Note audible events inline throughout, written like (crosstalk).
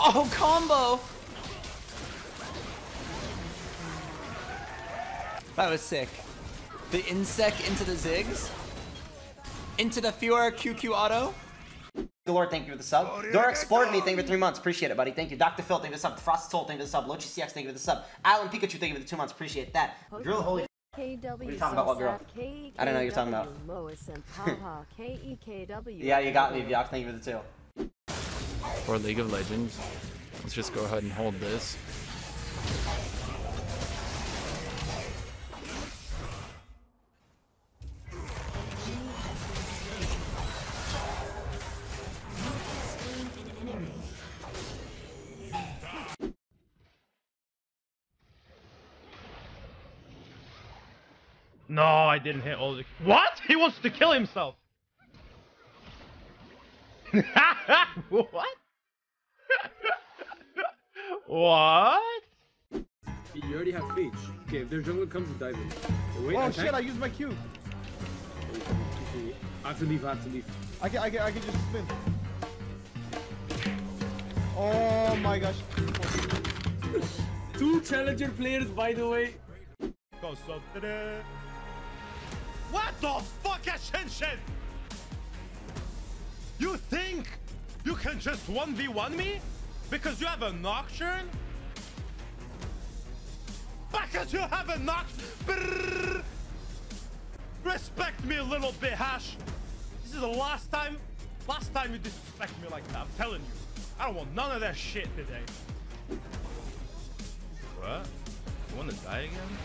Oh, combo! That was sick. The insect into the zigs. Into the Fiora QQ auto. Lord, thank you for the sub. Dora explored me, thank you for three months. Appreciate it, buddy. Thank you. Dr. Phil, thank you for the sub. Frosted Soul, thank you for the sub. Lochi CX, thank you for the sub. Alan Pikachu, thank you for the two months. Appreciate that. Girl, holy KW What are you talking about, what girl? I don't know what you're talking about. Lois and Haha, (laughs) K-E-K-W. Yeah, you got me, Vyox. Thank you for the two. For League of Legends. Let's just go ahead and hold this. No, I didn't hit all the. What? He wants to kill himself. (laughs) what? what? You already have Phage. Okay, if their jungle comes, dive in. Okay, wait, Oh attack. shit, I used my Q. I have to leave, I have to leave. I can, I can, I can just spin. Oh my gosh. Two challenger players, by the way. Go sub today. What the fuck, Ascension? You think you can just 1v1 me? Because you have a Nocturne? Because you have a Nocturne? Respect me a little bit, Hash. This is the last time, last time you disrespect me like that. I'm telling you. I don't want none of that shit today. What? You wanna die again?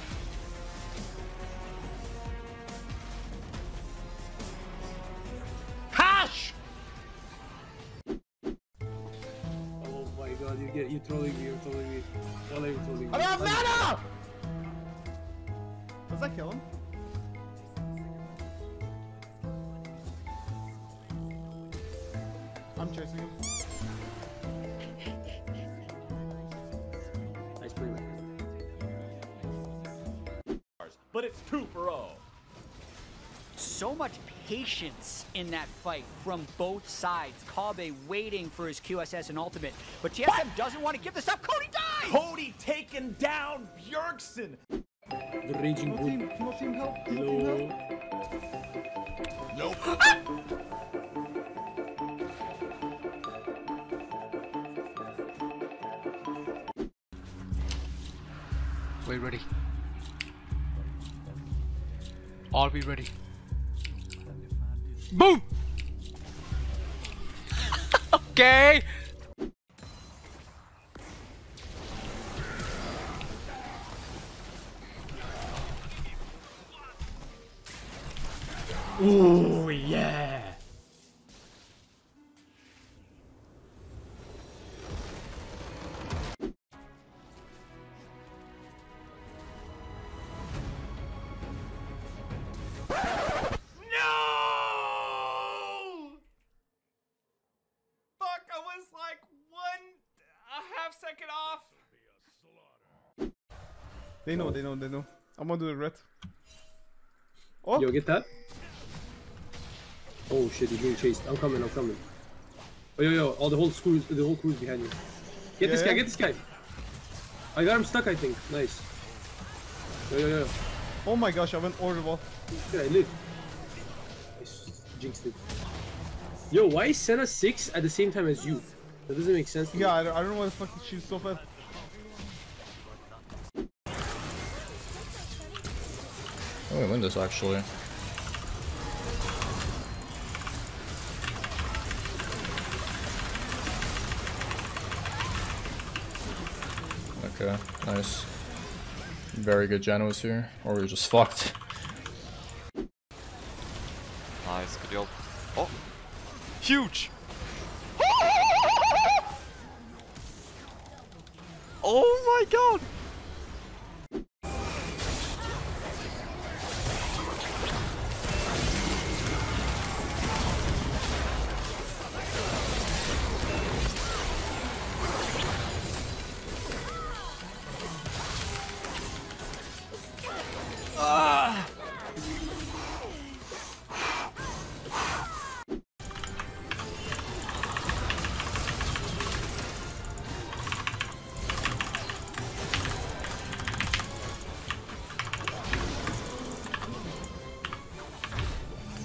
God, you get you trolling me, you're trolling me. Why are trolling me? I don't have mana! Does that kill him? I'm chasing him. Nice play, man. But it's two for all. So much patience in that fight from both sides. Kobbe waiting for his QSS and ultimate. But TSM doesn't want to give this up. Cody dies! Cody taking down Bjergsen. The raging Team, bull. team, team, team help. Team, team help. Ah! Wait, ready. Are we ready? Boom! okay! Ooh, yeah. Half second off. They know, they know, they know. I'm gonna do the red. Oh! Yo, get that. Oh shit, he's being chased. I'm coming, I'm coming. Oh yo yo, all the whole screws, the whole crew's behind you. Get this Yeah. guy, get this guy. I got him stuck, I think. Nice. Yo yo yo. Oh my gosh, I went audible. This guy live. Nice. Jinxed it. Yo, why is Senna 6 at the same time as you? That doesn't make sense to me. Yeah, I don't, I don't know why the fuck she's so fast. Oh, we win this actually. Okay, nice. Very good Janos here, or we're just (laughs) fucked. Nice, good job. Oh! Huge! Oh my god!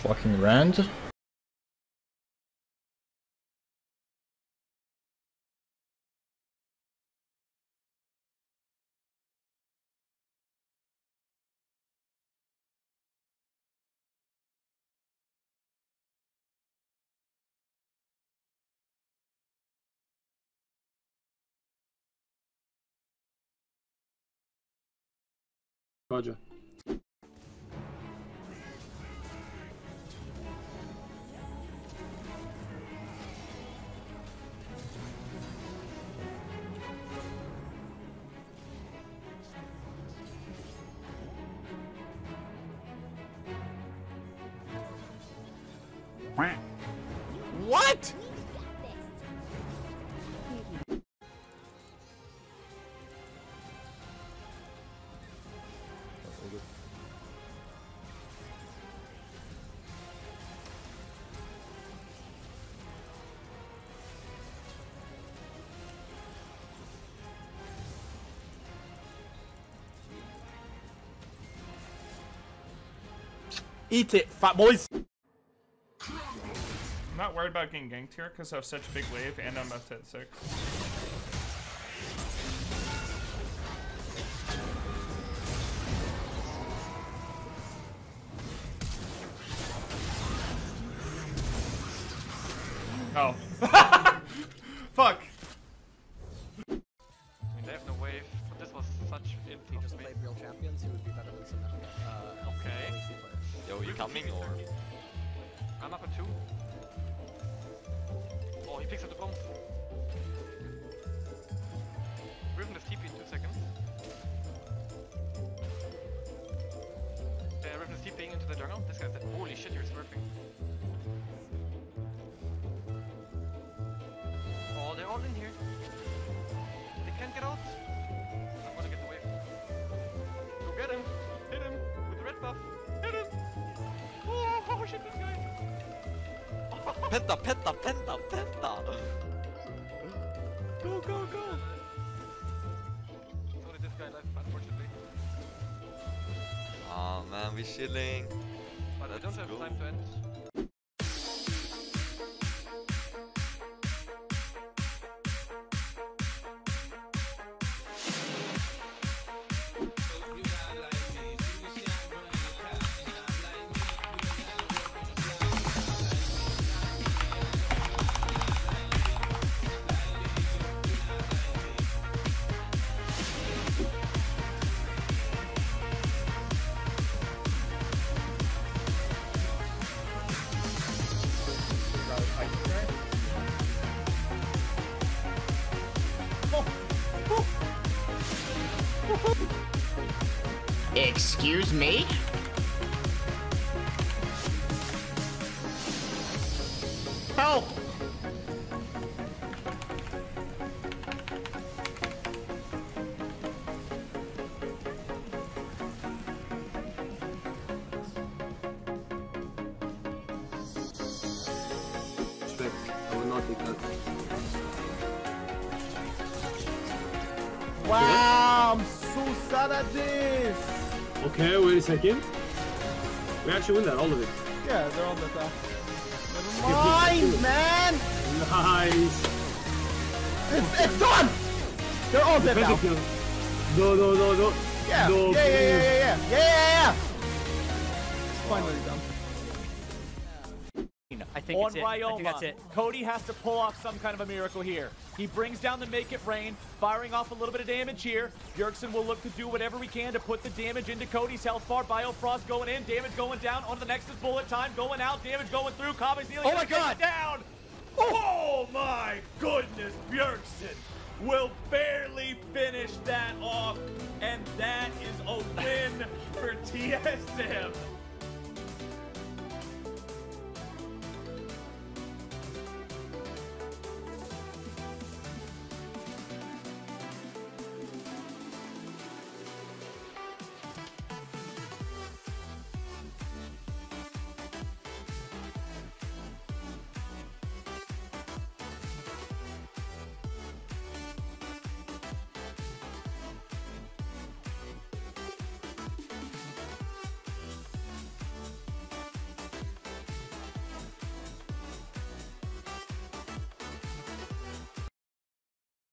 Fucking Rand. Roger. What? Eat it, fat boys. Not worried about getting ganked here because I have such a big wave and I'm about to hit 6. Oh. (laughs) the jungle. Oh, this guy's dead. Holy shit, you're smurfing. Oh, they're all in here. They can't get out. I'm gonna get the wave. Go get him! Hit him! With the red buff! Hit him! Oh, oh shit, this guy! (laughs) Penta, penta, penta, penta! Go, go, go! Man, we chilling. But I don't have time to end. Excuse me? Help! Wow, I'm so sad at this. Okay, wait a second. We actually win that, all of it. Yeah, they're all that. Uh, never mind, man. Nice. It's, it's done. They're all dead now. Kill. No, no, no, no. Yeah, No, yeah, yeah, yeah, yeah, yeah, yeah, yeah, yeah. Finally done. Think on it's it. I Ryoma. that's it. Cody has to pull off some kind of a miracle here. He brings down the Make It Rain, firing off a little bit of damage here. Bjergsen will look to do whatever he can to put the damage into Cody's health bar. Biofrost going in, damage going down. On the Nexus bullet time, going out, damage going through. Kobbe's healing. Oh my God! Down. Oh, oh my goodness, Bjergsen will barely finish that off, and that is a win for TSM.